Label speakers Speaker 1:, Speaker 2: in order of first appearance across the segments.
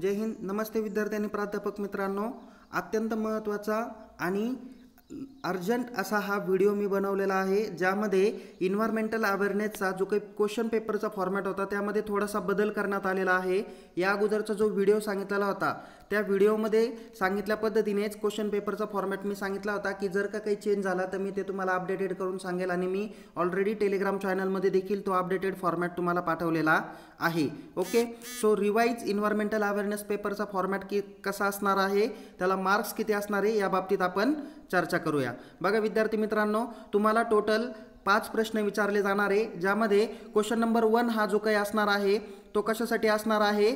Speaker 1: जय हिंद. नमस्ते विद्यार्थी आणि प्राध्यापक मित्रांनो. अत्यंत महत्त्वाचा आणि अर्जंट असा हा व्हिडिओ मी बनवलेला आहे ज्यामध्ये इन्व्हायरमेंटल अवेअरनेसचा जो काही क्वेश्चन पेपरचा फॉर्मॅट होता त्यामध्ये थोडासा बदल करण्यात आलेला आहे. या अगोदरचा जो व्हिडिओ सांगितलेला होता त्या व्हिडिओमध्ये सांगितल्या पद्धतीनेच क्वेश्चन पेपरचा फॉर्मॅट मी सांगितला होता की जर का काही चेंज झाला तर मी ते तुम्हाला अपडेटेड करून सांगेल आणि मी ऑलरेडी टेलिग्राम चॅनलमध्ये देखील तो अपडेटेड फॉर्मॅट तुम्हाला पाठवलेला आहे. Okay so revise environmental awareness पेपरचा फॉर्मॅट की कसा असणार आहे त्याला मार्क्स किती असणार आहे या बाबतीत आपण चर्चा करूया. बघा विद्यार्थी मित्रांनो तुम्हाला टोटल पाच प्रश्न विचारले जाणार आहे ज्यामध्ये क्वेश्चन नंबर वन हा जो काही असणार आहे तो कशासाठी असणार आहे?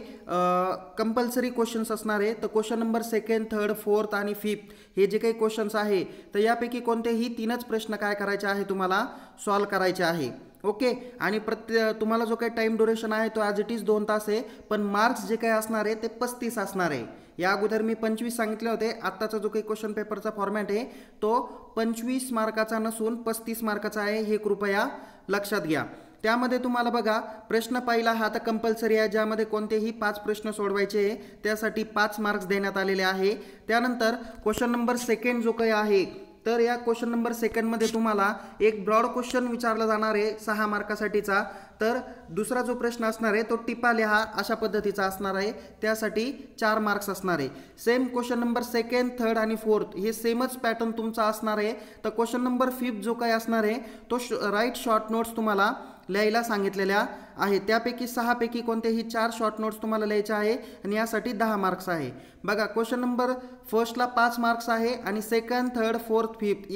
Speaker 1: कंपल्सरी क्वेश्चन्स असणार आहे. तर question number second third fourth आणि फिफ्थ हे जे काही क्वेश्चन्स आहे तर यापैकी कोणतेही तीनच प्रश्न काय करायचे आहे तुम्हाला? सॉल्व करायचे आहे. ओके? आणि प्रत्ये तुम्हाला जो काही टाईम ड्युरेशन आहे तो ॲज इट इज दोन तास आहे पण मार्क्स जे काही असणार आहे ते पस्तीस असणार आहे. या अगोदर मी पंचवीस सांगितले होते आत्ताचा जो काही क्वेश्चन पेपरचा फॉर्मॅट आहे तो पंचवीस मार्काचा नसून पस्तीस मार्काचा आहे हे कृपया लक्षात घ्या. त्यामध्ये तुम्हाला बघा प्रश्न पहिला हा तर कंपल्सरी आहे ज्यामध्ये कोणतेही पाच प्रश्न सोडवायचे आहे त्यासाठी पाच मार्क्स देण्यात आलेले आहे. त्यानंतर क्वेश्चन नंबर सेकंड जो काही आहे तर या क्वेश्चन नंबर सेकंडमध्ये तुम्हाला एक ब्रॉड क्वेश्चन विचारला जाणार आहे सहा मार्कासाठीचा तर दुसरा जो प्रश्न असणार आहे तो टिपा लिहा अशा पद्धतीचा असणार आहे. त्यासाठी चार मार्क्स असणार आहे. Same question number second third आणि फोर्थ हे सेमच पॅटर्न तुमचा असणार आहे. तर क्वेश्चन नंबर फिफ्थ जो काही असणार आहे तो राईट शॉर्ट नोट्स तुम्हाला लिहायला सांगितलेल्या आहे त्यापैकी सहापैकी कोणतेही चार शॉर्ट नोट्स तुम्हाला लिहायचे आहे आणि यासाठी दहा मार्क्स आहे. बघा क्वेश्चन नंबर फर्स्टला पाच मार्क्स आहे आणि सेकंड थर्ड फोर्थ फिफ्थ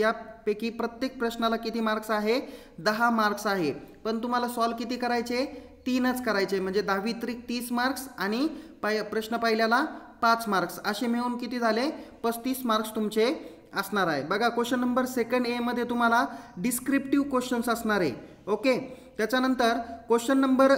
Speaker 1: पैकी प्रत्येक प्रश्नाला किती मार्क्स आहे? दहा मार्क्स आहे. पण तुम्हाला सॉल्व किती करायचे? तीनच करायचे. म्हणजे दहावी त्रिक तीस मार्क्स आणि पाय प्रश्न पहिल्याला पाच मार्क्स असे मिळून किती झाले? पस्तीस मार्क्स तुमचे असणार आहे. बघा क्वेश्चन नंबर सेकंड एमध्ये तुम्हाला डिस्क्रिप्टिव्ह क्वेश्चन्स असणार आहे. ओके? त्याच्यानंतर क्वेश्चन नंबर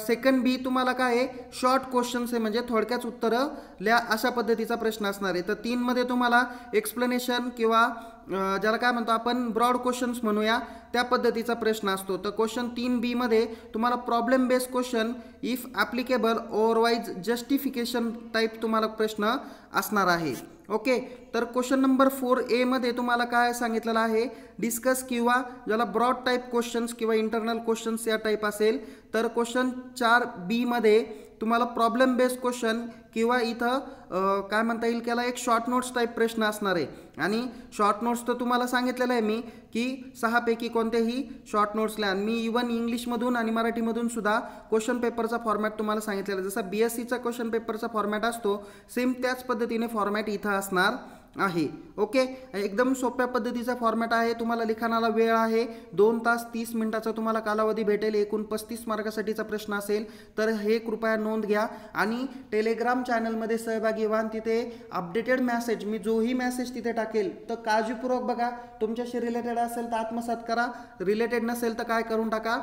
Speaker 1: सेकंड बी तुम्हाला काय आहे? शॉर्ट क्वेश्चन्स आहे म्हणजे थोडक्याच उत्तरं ल्या अशा पद्धतीचा प्रश्न असणार आहे. तर तीनमध्ये तुम्हाला एक्सप्लेनेशन किंवा ज्याला काय म्हणतो आपण ब्रॉड क्वेश्चन्स म्हणूया त्या पद्धतीचा प्रश्न असतो. तर क्वेश्चन तीन बीमध्ये तुम्हाला problem based question if applicable otherwise justification type तुम्हाला प्रश्न असणार आहे. ओके? तर क्वेश्चन नंबर फोर एमध्ये तुम्हाला काय सांगितलेलं आहे? डिस्कस किंवा ज्याला ब्रॉड टाईप क्वेश्चन्स किंवा इंटरनल क्वेश्चन्स या टाईप असेल तर क्वेश्चन चार बीमध्ये तुम्हाला प्रॉब्लेम बेस्ड क्वेश्चन किंवा इथं काय म्हणता येईल त्याला एक शॉर्ट नोट्स टाईप प्रश्न असणार आहे. आणि शॉर्ट नोट्स तर तुम्हाला सांगितलेलं आहे मी की सहापैकी कोणतेही शॉर्ट नोट्सला आणि मी इवन इंग्लिशमधून आणि मराठीमधून सुद्धा क्वेश्चन पेपरचा फॉर्मॅट तुम्हाला सांगितलेला आहे. जसा बी एस सीचा क्वेश्चन पेपरचा फॉर्मॅट असतो सेम त्याच पद्धतीने फॉर्मॅट इथं असणार. आहे. ओके? एकदम सोप्या पद्धतीचा फॉर्मॅट आहे. तुम्हाला लिखाणाला वेळ आहे. दोन तास तीस मिनिटाचा तुम्हाला कालावधी भेटेल. एकूण पस्तीस मार्कासाठीचा प्रश्न असेल. तर हे कृपया नोंद घ्या. आणि टेलिग्राम चॅनलमध्ये सहभागी व्हा तिथे अपडेटेड मॅसेज मी जोही मॅसेज तिथे टाकेल. तर काळजीपूर्वक बघा. तुमच्याशी रिलेटेड असेल तर आत्मसात करा. रिलेटेड नसेल तर काय करून टाका?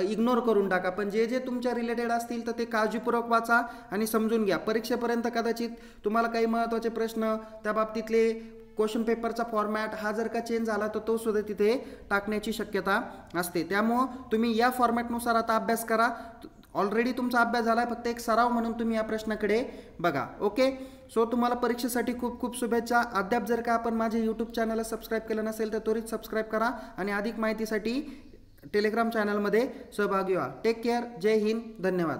Speaker 1: इग्नोर करून टाका. पण जे जे तुमच्या रिलेटेड असतील तर ते काळजीपूर्वक वाचा आणि समजून घ्या. परीक्षेपर्यंत कदाचित तुम्हाला काही महत्त्वाचे प्रश्न त्या बाबतीतले क्वेश्चन पेपरचा फॉर्मॅट हा जर का चेंज झाला तर तो सुद्धा तिथे टाकण्याची शक्यता असते. त्यामुळं तुम्ही या फॉर्मॅटनुसार आता अभ्यास करा. ऑलरेडी तुमचा अभ्यास झाला आहे फक्त एक सराव म्हणून तुम्ही या प्रश्नाकडे बघा. ओके सो तुम्हाला परीक्षेसाठी खूप खूप शुभेच्छा. अद्याप जर का आपण माझे यूट्यूब चॅनलला सबस्क्राईब केलं नसेल तर त्वरित सबस्क्राईब करा आणि अधिक माहितीसाठी टेलिग्राम चॅनलमध्ये सहभागी व्हा. Take care. जय हिंद. धन्यवाद.